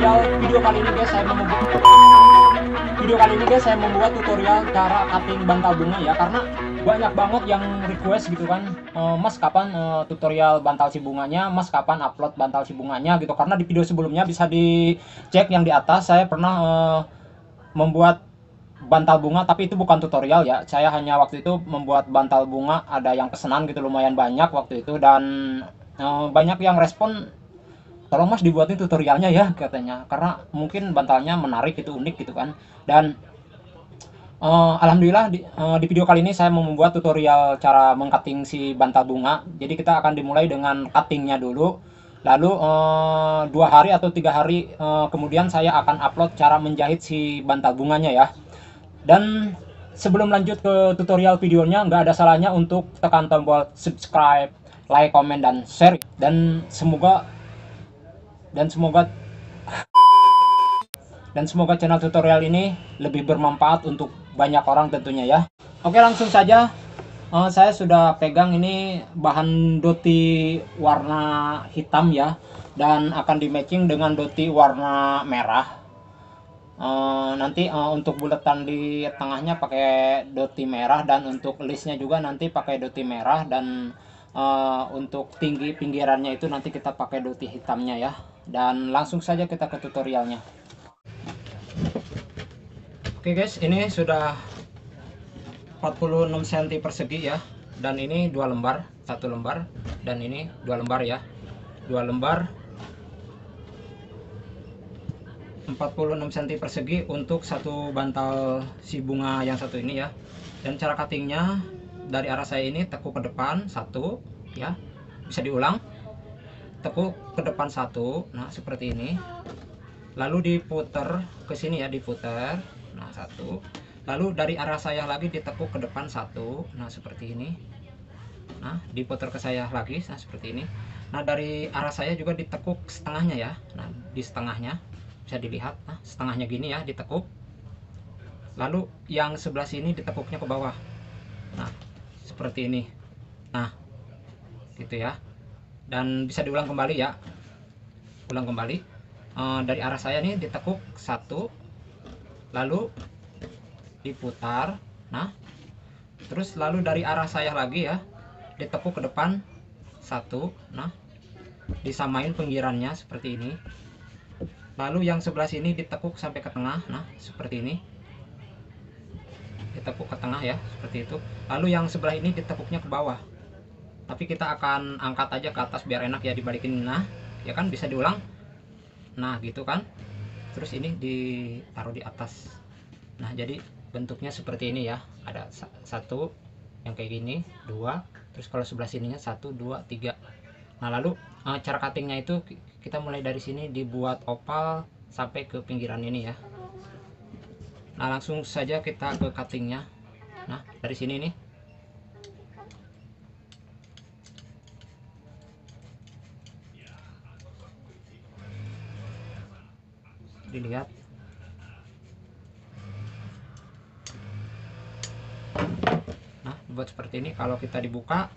Tutorial. Video kali ini guys saya membuat video kali ini guys saya membuat tutorial cara cutting bantal bunga ya karena banyak banget yang request gitu kan "Eh, Mas kapan eh, tutorial bantal si bunganya? Mas kapan upload bantal si bunganya? Gitu. Karena di video sebelumnya bisa dicek yang di atas saya pernah eh, membuat bantal bunga tapi itu bukan tutorial ya. Saya hanya waktu itu membuat bantal bunga ada yang pesanan gitu lumayan banyak waktu itu dan banyak yang respon tolong mas dibuatin tutorialnya ya katanya. Karena mungkin bantalnya menarik gitu unik gitu kan. Dan eh, alhamdulillah di, eh, di video kali ini saya mau membuat tutorial cara mengcutting si bantal bunga. Jadi kita akan dimulai dengan cuttingnya dulu. Lalu eh, dua hari atau tiga hari eh, kemudian saya akan upload cara menjahit si bantal bunganya ya. Dan sebelum lanjut ke tutorial videonya nggak ada salahnya untuk tekan tombol subscribe like comment dan share. Dan semoga dan semoga dan semoga channel tutorial ini lebih bermanfaat untuk banyak orang tentunya ya. Oke langsung saja. Eh, saya sudah pegang ini bahan doti warna hitam ya dan akan di matching dengan doti warna merah. Eh, nanti eh, untuk bulatan di tengahnya pakai doti merah dan untuk listnya juga nanti pakai doti merah dan eh, untuk tinggi pinggirannya itu nanti kita pakai doti hitamnya ya dan langsung saja kita ke tutorialnya. Oke guys ini sudah 46 cm persegi ya. Dan ini dua lembar satu lembar dan ini dua lembar ya. Dua lembar 46 cm persegi untuk satu bantal si bunga yang satu ini ya. Dan cara cuttingnya dari arah saya ini tekuk ke depan satu ya. Bisa diulang tekuk ke depan satu nah seperti ini. Lalu diputer ke sini ya diputer nah satu. Lalu dari arah saya lagi ditekuk ke depan satu nah seperti ini. Nah diputer ke saya lagi nah seperti ini. Nah dari arah saya juga ditekuk setengahnya ya nah di setengahnya. Bisa dilihat nah setengahnya gini ya ditekuk. Lalu yang sebelah sini ditekuknya ke bawah. Nah seperti ini. Nah gitu ya dan bisa diulang kembali ya. Ulang kembali. Eh, dari arah saya nih ditekuk satu lalu diputar nah terus lalu dari arah saya lagi ya ditekuk ke depan satu nah disamain pinggirannya seperti ini. Lalu yang sebelah sini ditekuk sampai ke tengah nah seperti ini. Ditekuk ke tengah ya seperti itu. Lalu yang sebelah ini ditekuknya ke bawah tapi kita akan angkat aja ke atas biar enak ya dibalikin. Nah ya kan bisa diulang. Nah gitu kan. Terus ini ditaruh di atas. Nah jadi bentuknya seperti ini ya. Ada sa- satu yang kayak gini dua. Terus kalau sebelah sininya satu dua tiga. Nah lalu eh, cara cuttingnya itu ki- kita mulai dari sini dibuat opal sampai ke pinggiran ini ya. Nah langsung saja kita ke cuttingnya. Nah dari sini nih dilihat. Nah buat seperti ini kalau kita dibuka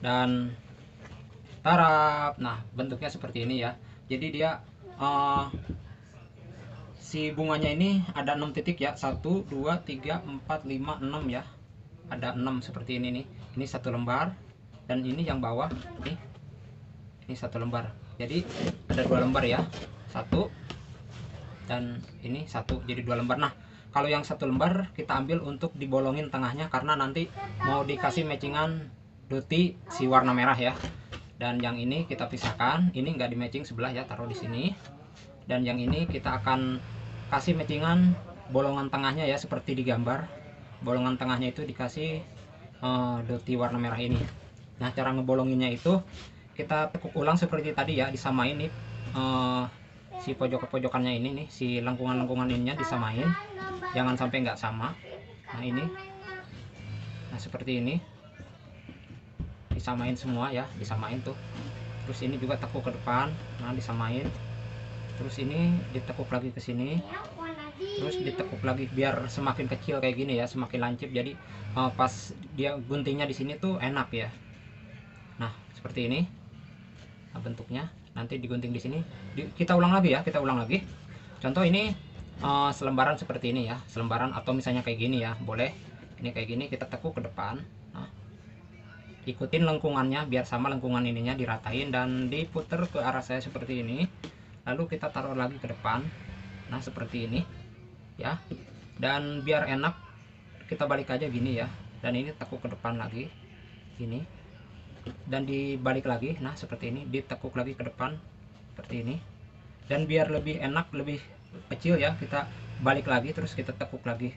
dan tarap. Nah bentuknya seperti ini ya. Jadi dia eh, si bunganya ini ada 6 titik ya. 1 2 3 4 5 6 ya. Ada 6 seperti ini nih. Ini satu lembar dan ini yang bawah nih. Ini satu lembar. Jadi ada dua lembar ya. Satu dan ini satu jadi dua lembar. Nah kalau yang satu lembar kita ambil untuk dibolongin tengahnya karena nanti mau dikasih matchingan doti si warna merah ya. Dan yang ini kita pisahkan. Ini enggak di matching sebelah ya taruh di sini. Dan yang ini kita akan kasih matchingan bolongan tengahnya ya seperti di gambar. Bolongan tengahnya itu dikasih uh, doti warna merah ini. Nah cara ngebolonginnya itu kita tekuk ulang seperti tadi ya disamain nih uh, si pojok-pojokannya ini nih si lengkungan-lengkungan ininya disamain. Jangan sampai nggak sama. Nah ini. Nah seperti ini. Disamain semua ya disamain tuh. Terus ini juga tekuk ke depan. Nah disamain. Terus ini ditekuk lagi ke sini. Terus ditekuk lagi biar semakin kecil kayak gini ya semakin lancip. Jadi uh, pas dia guntingnya di sini tuh enak ya. Nah seperti ini. Nah, bentuknya nanti digunting di sini. Di, kita ulang lagi ya kita ulang lagi. Contoh ini uh, selembaran seperti ini ya. Selembaran atau misalnya kayak gini ya boleh. Ini kayak gini kita tekuk ke depan. Nah, ikutin lengkungannya biar sama lengkungan ininya diratain dan diputer ke arah saya seperti ini. Lalu kita taruh lagi ke depan. Nah seperti ini ya. Dan biar enak kita balik aja gini ya. Dan ini tekuk ke depan lagi. Ini dan dibalik lagi nah seperti ini ditekuk lagi ke depan seperti ini. Dan biar lebih enak lebih kecil ya kita balik lagi terus kita tekuk lagi.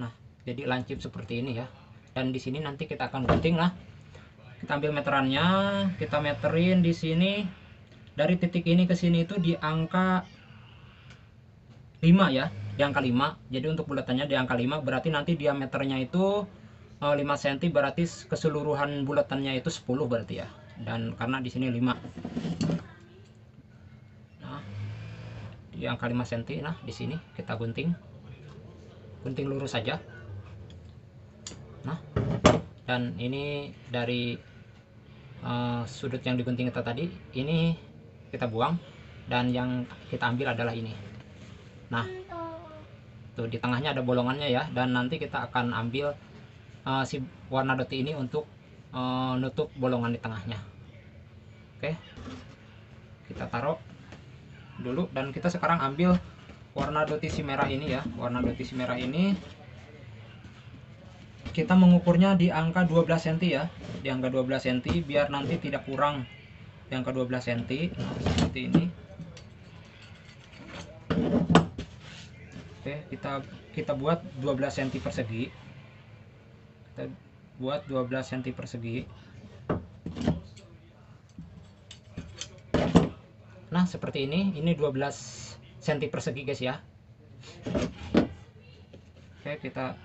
Nah jadi lancip seperti ini ya. Dan di sini nanti kita akan gunting lah. Kita ambil meterannya kita meterin di sini. Dari titik ini ke sini itu di angka 5 ya di angka 5 jadi untuk bulatannya di angka 5 berarti nanti diameternya itu 5 eh, cm berarti keseluruhan bulatannya itu 10 berarti ya? Dan karena di sini 5 di angka 5 cm nah di sini kita gunting. Gunting lurus saja. Nah dan ini dari uh, sudut yang digunting kita tadi ini kita buang dan yang kita ambil adalah ini. Nah tuh di tengahnya ada bolongannya ya dan nanti kita akan ambil uh, si warna doti ini untuk uh, nutup bolongan di tengahnya. Oke. Kita taruh dulu dan kita sekarang ambil warna dotisi merah ini ya. Warna dotisi merah ini kita mengukurnya di angka 12 cm ya. Di angka 12 cm biar nanti tidak kurang. Di angka 12 cm nah, seperti ini. Oke kita kita buat 12 cm persegi kita buat 12 cm persegi. Nah seperti ini. Ini 12 cm persegi guys ya. Oke kita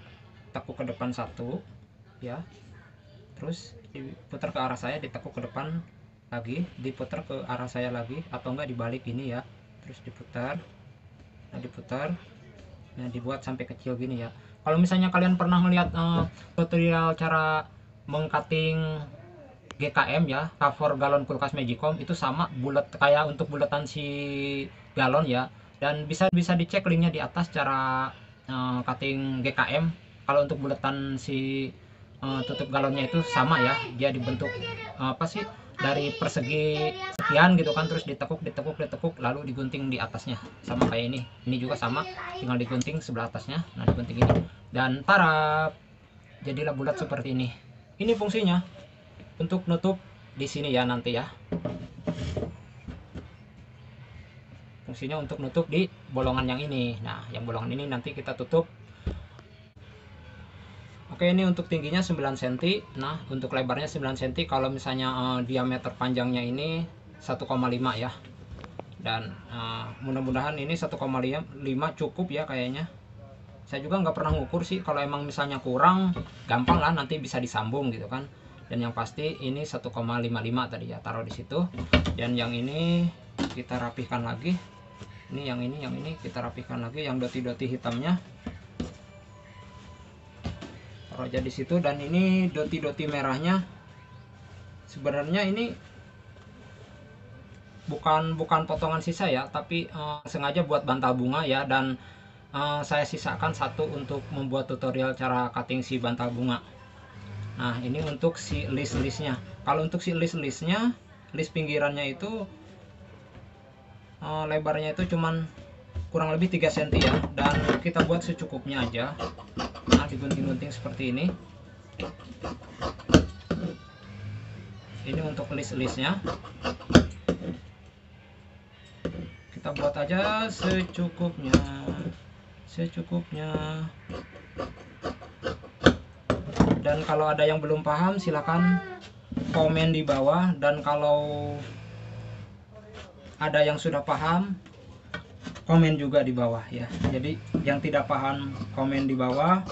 tekuk ke depan satu ya. Terus diputar ke arah saya ditekuk ke depan lagi diputar ke arah saya lagi atau enggak dibalik ini ya. Terus diputar nah diputar nah dibuat sampai kecil gini ya kalau misalnya kalian pernah melihat uh, tutorial cara mengcutting GKM ya cover galon kulkas Magicom itu sama bulat kayak untuk bulatan si galon ya. Dan bisa bisa dicek linknya di atas cara uh, cutting GKM kalau untuk bulatan si uh, tutup galonnya itu sama ya. Dia dibentuk uh, apa sih dari persegi sekian gitu kan terus ditekuk ditekuk ditekuk lalu digunting di atasnya. Sama kayak ini. Ini juga sama tinggal digunting sebelah atasnya. Nah digunting ini dan tarap. Jadilah bulat seperti ini. Ini fungsinya untuk nutup di sini ya nanti ya. Fungsinya untuk nutup di bolongan yang ini. Nah yang bolongan ini nanti kita tutup. Oke ini untuk tingginya 9 cm nah untuk lebarnya 9 cm kalau misalnya uh, diameter panjangnya ini 1,5 ya. Dan uh, mudah-mudahan ini 1,5 cukup ya kayaknya saya juga nggak pernah ngukur sih kalau emang misalnya kurang gampang lah nanti bisa disambung gitu kan. Dan yang pasti ini 1,55 tadi ya taruh di situ. Dan yang ini kita rapihkan lagi. Ini yang ini yang ini kita rapihkan lagi yang doti-doti hitamnya. Taruh aja di situ dan ini doti-doti merahnya. Sebenarnya ini bukan bukan potongan sisa ya tapi uh, sengaja buat bantal bunga ya dan uh, saya sisakan satu untuk membuat tutorial cara cutting si bantal bunga. Nah ini untuk si list-listnya. Kalau untuk si list-listnya list pinggirannya itu uh, lebarnya itu cuman kurang lebih 3 cm ya. Dan kita buat secukupnya aja. Nah digunting-gunting seperti ini. Ini untuk list-listnya. Kita buat aja secukupnya secukupnya. Dan kalau ada yang belum paham silahkan komen di bawah. Dan kalau ada yang sudah paham komen juga di bawah ya. Jadi yang tidak paham komen di bawah.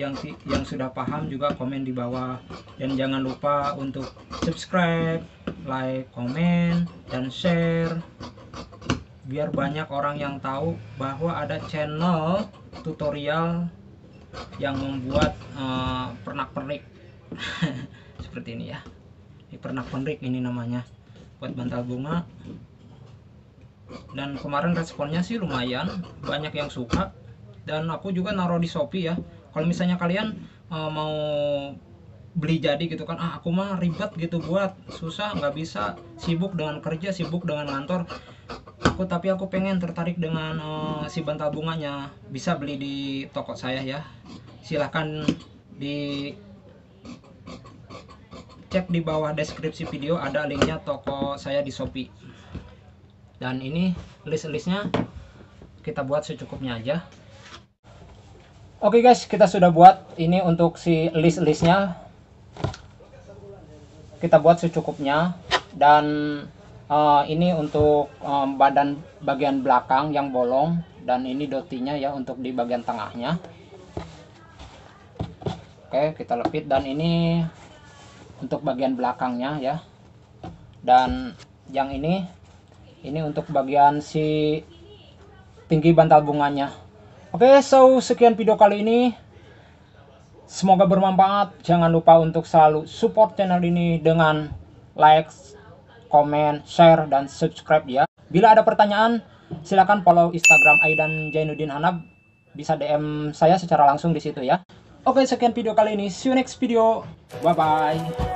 Yang yang sudah paham juga komen di bawah. Dan jangan lupa untuk subscribe like komen dan share biar banyak orang yang tahu bahwa ada channel tutorial yang membuat uh, pernak-pernik. Seperti ini ya. Ini pernak-pernik ini namanya. Buat bantal bunga. Dan kemarin responnya sih lumayan. Banyak yang suka. Dan aku juga naruh di Shopee ya. Kalau misalnya kalian uh, mau beli jadi gitu kan ah aku mah ribet gitu buat. Susah nggak bisa. Sibuk dengan kerja sibuk dengan kantor aku tapi aku pengen tertarik dengan uh, si bantal bunganya. Bisa beli di toko saya ya. Silahkan di cek di bawah deskripsi video ada linknya toko saya di Shopee. Dan ini list-listnya kita buat secukupnya aja. Oke guys, kita sudah buat ini untuk si list-listnya. Kita buat secukupnya. Dan uh, ini untuk um, badan bagian belakang yang bolong dan ini dotinya ya untuk di bagian tengahnya. Oke, kita lepit dan ini untuk bagian belakangnya ya. Dan yang ini ini untuk bagian si tinggi bantal bunganya Oke, so sekian video kali ini. Semoga bermanfaat. Jangan lupa untuk selalu support channel ini dengan like, comment, share, dan subscribe ya. Bila ada pertanyaan, silakan follow Instagram Aidan Jainuddin Hanab. Bisa DM saya secara langsung di situ ya. Oke, sekian video kali ini. See you next video. Bye-bye.